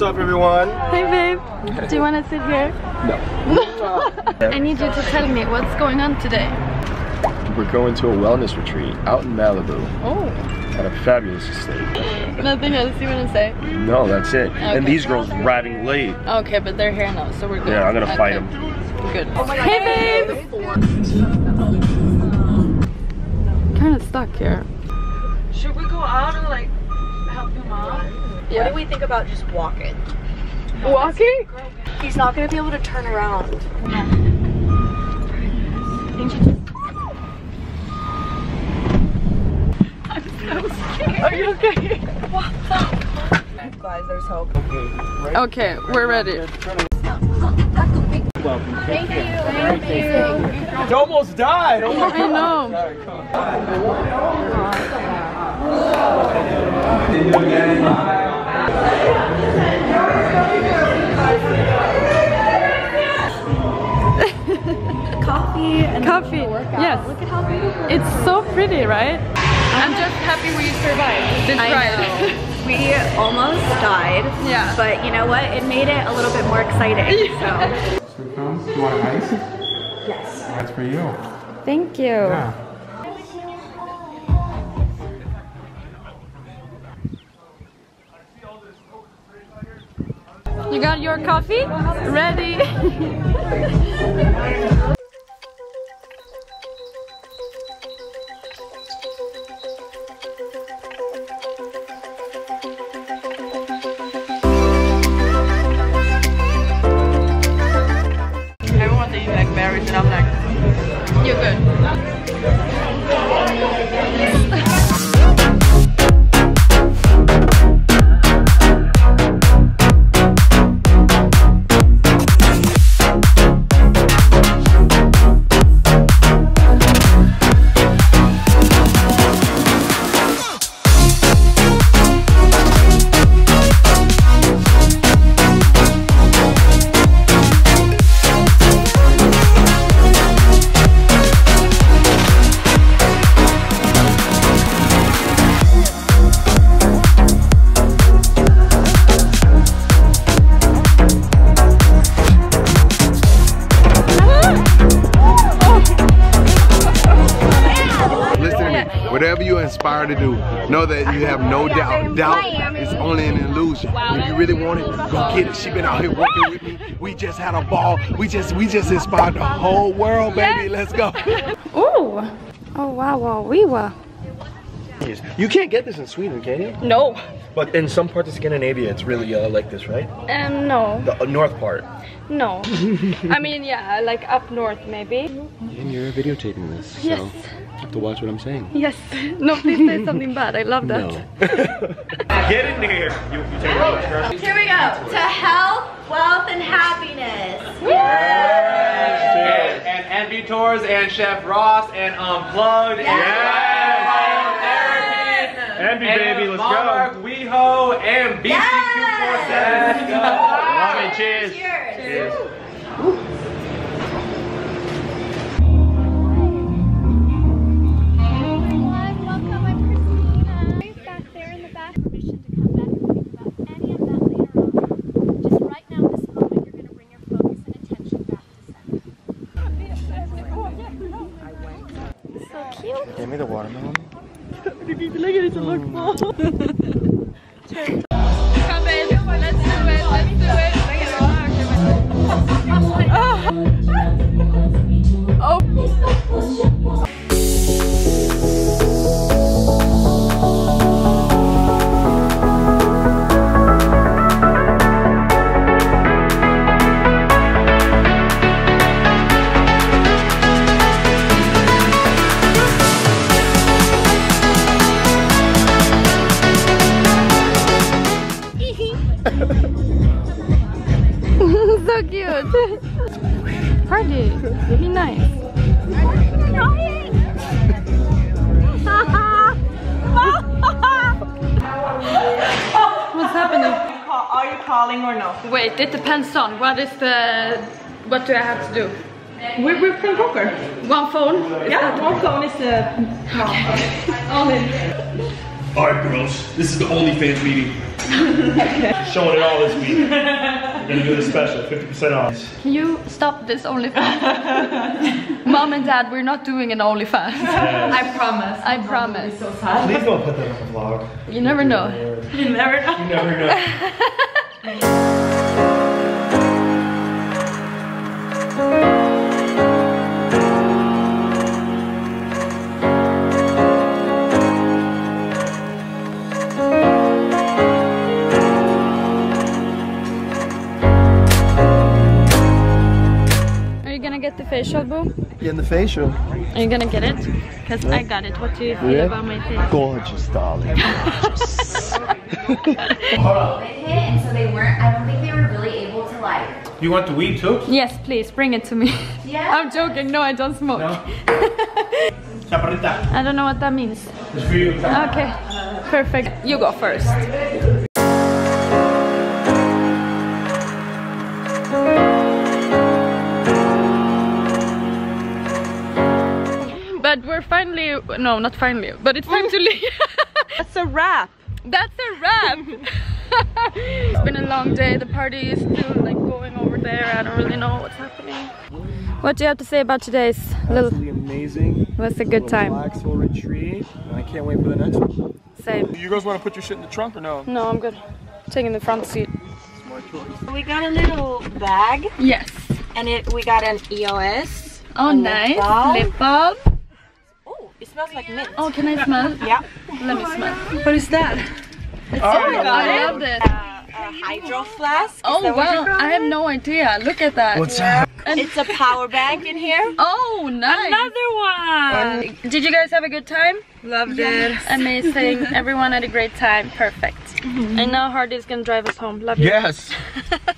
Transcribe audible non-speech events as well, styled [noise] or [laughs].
What's up, everyone? Hey babe, do you want to sit here? No. [laughs] I need you to tell me what's going on today. We're going to a wellness retreat out in Malibu Oh, at a fabulous estate. nothing else you want to say? No, that's it. And these girls riding late. Okay, but they're here now, so we're good. Yeah, I'm gonna fight them. Good. Oh hey babe! Kind of stuck here. Should we go out and like help him out? What do we think about just walking? Walking? He's not gonna be able to turn around. I'm so scared. Are you okay? Guys, there's hope. Okay, we're ready. You almost died. Oh my I know. Coffee. Yes. Look at how beautiful. It's so pretty, right? I'm just happy we survived this I ride. know. [laughs] We almost died. Yeah. But you know what? It made it a little bit more exciting. So Sweet cones? Do you want ice? Yes. That's for you. Thank you. Yeah. You got your coffee? Ready? [laughs] Whatever you're inspired to do, know that you have no doubt. Doubt is only an illusion. If you really want it, go get it. She been out here working with me. We just had a ball. We just we just inspired the whole world, baby. Let's go. [laughs] Ooh. Oh wow, wow, we were. You can't get this in Sweden, can you? No. But in some parts of Scandinavia, it's really uh, like this, right? Um, no, The uh, north part. no. [laughs] I mean, yeah, like up north maybe. And you're videotaping this, so Yes. you have to watch what I'm saying. Yes. [laughs] No, please say something bad. I love that. [laughs] Get in here. You, you take it first. here we go. To health, wealth, and happiness. And, and Envi Tours and Chef Ross and Unplugged. Envi, And, baby, uh, let's Monarch, go. WeHo, and BC247. Let's do it. So cute. Party. Be nice. What's happening? are you calling or no? Wait, it depends on what is the what do I have to do? We, we're playing poker. One phone? Is Yeah, that- one phone is uh, [laughs] All in. Alright girls, this is the OnlyFans meeting. [laughs] Showing it all this week. [laughs] We're gonna do the special, 50% off. Can you stop this OnlyFans? [laughs] Mom and Dad, we're not doing an OnlyFans. I promise. I promise. So Please don't put that on the vlog. You never know. You never know. You never know. [laughs] get the facial, boo? Getting the facial. Are you gonna get it? Because I got it. What do you feel Yeah? about my face? Gorgeous, darling. hit, and so they weren't. I don't think they were really able to like. You want the weed too? Yes, please, bring it to me. Yeah. I'm joking. No, I don't smoke. No? [laughs] I don't know what that means. it's for you. Okay, perfect. You go first. We're finally, no, not finally, but it's time to [laughs] leave. That's a wrap. That's a wrap. [laughs] it's been a long day. The party is still like going over there. I don't really know what's happening. What do you have to say about today's little? Absolutely amazing. It was a good time. Relaxful retreat. And I can't wait for the next one. Same. You guys want to put your shit in the trunk or no? No, I'm good. Taking the front seat. Smart choice. We got a little bag, Yes. and it we got an EOS. Oh, A lip nice. balm. Lip balm. Oh, smells like mint. Oh, can I smell? Yeah. Let me smell. What is that? oh my god, I love this. Uh, a hydro flask. Oh that what you wow, I have no idea. Look at that. What's that? It's a power bank in here. [laughs] Oh, nice. Another one. Did you guys have a good time? Loved it. Amazing. [laughs] Everyone had a great time. Perfect. Mm-hmm. And now Hardy's gonna drive us home. Love you. Yes. [laughs]